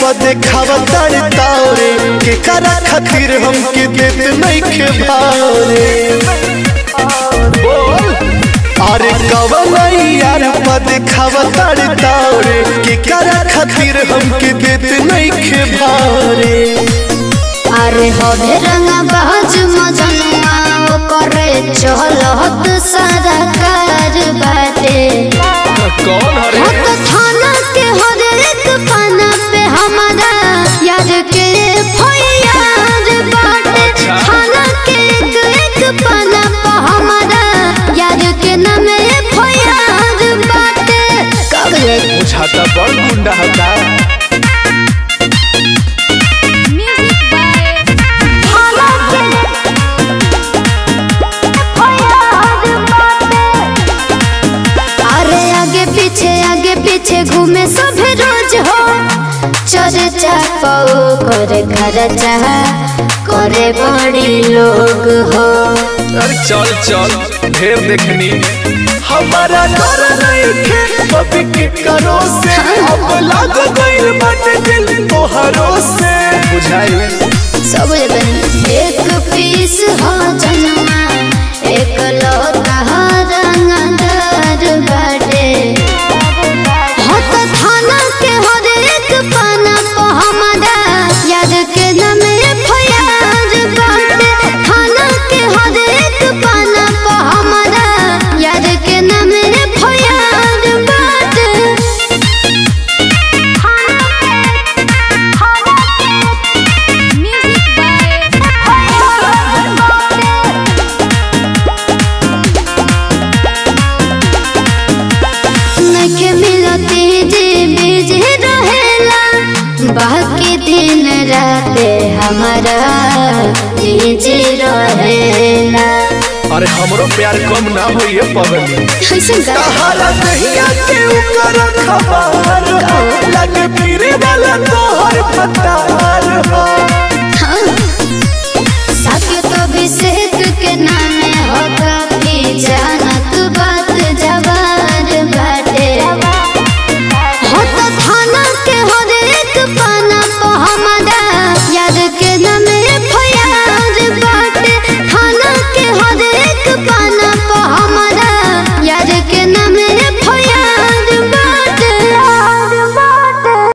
पद खावतार तारे के करा खातिर हमके देत नहीं के भारे पद खावतार तारे, के करा खातिर हमके देत नहीं खे भारे। अरे हो रंगा बाज मजनुआ करे चलत सारा बड़ गुंडा हता म्यूज़िक बाय खाना के फैयार बाटे अरे आगे पीछे आगे पीछे घूमे सब रोज हो। चर्चा पाओ करे खर्चा करे बड़ी लोग हो। अरे चल चल ढेर देखनी। हमारा डर नहीं खे कभी के करो से लाग गइल बाटे दिल तोहरो से। बुझाइले सब एक पीस हो जनमा एक लौटा हमारा बीज रहेला अरे हमरो प्यार कम ना होइए पगली कैसे गा तहारा कहिया के उकर खबर हो लगे फिरे वाला तोहर पतार